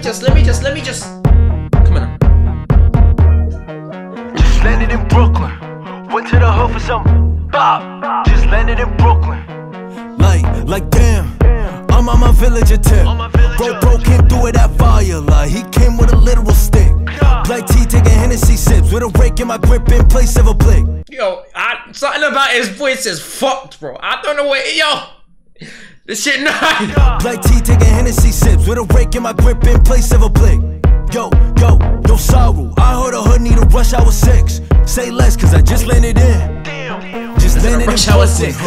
just, let me just. let me just. Come on. Just landed in Brooklyn. Went to the hood for some bop. Just landed in Brooklyn. Like, like damn. I'm on my villager tip. Bro, bro came through with that fire. Like, he came with a literal stick. Black tea taking Hennessy sips with a rake in my grip in place of a blick. Yo, I, something about his voice is fucked, bro. I don't know what. Yo, this shit nice. Black tea taking Hennessy sips with a rake in my grip in place of a blick. Yo, yo, no sorrow. I heard a hood need a rush hour six. Say less, cause I just landed in. Just landed in rush hour six.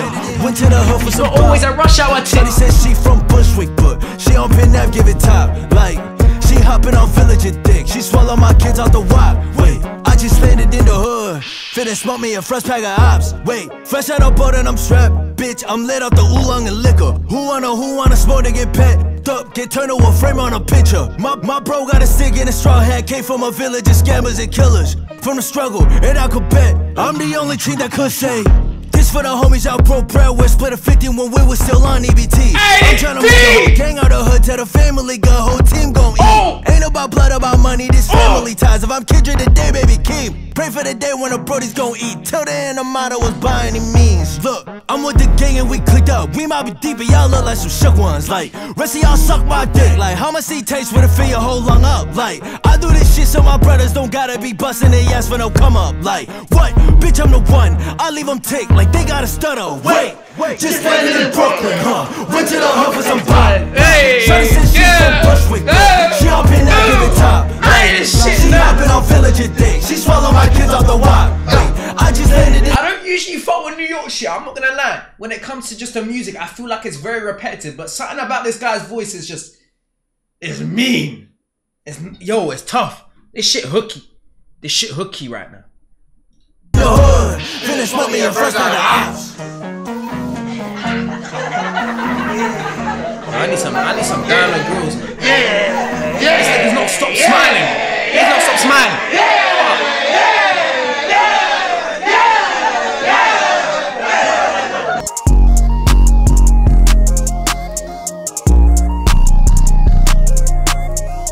Went to the hood for some always a rush hour Shorty tick. said she from Bushwick, but she on Pinap, give it top. Like, she hopping on villager dick. She swallow my kids out the wop. Wait, I just landed in the hood. Finna smoke me a fresh pack of ops. Wait, fresh out of boat and I'm strapped. Bitch, I'm lit out the oolong and liquor. Who wanna, who wanna smoke to get pet? Up, get turned to a frame on a picture. My, my bro got a stick in a straw hat. Came from a village of scammers and killers. From the struggle, and I could bet I'm the only team that could say. This for the homies out broke bread with split a 50 when we was still on EBT. I'm tryna make a whole gang out of hood, tell the family good, whole team gon' eat. Oh. Ain't about blood, about money, this family ties. If I'm Kendrick today, baby, keep. Pray for the day when the brodies gon' eat. Till the end, the motto was by any means. Look, I'm with the gang and we clicked up. We might be deep, but y'all look like some shook ones. Like, rest of y'all suck my dick. Like, how much he taste with a finger whole lung up? Like, I do this shit so my brothers don't gotta be busting their ass for no come up. Like, what? Bitch, I'm the one. I leave them tick like they got a stutter. Wait, wait, just landed in Brooklyn, huh? Went to the usually fuck with New York shit. I'm not gonna lie. When it comes to just the music, I feel like it's very repetitive. But something about this guy's voice is just, it's mean. It's yo, it's tough. This shit hooky. This shit hooky right now. the hood. Finish with me and first like the ops. I need some. I need some diamond girls. Yeah,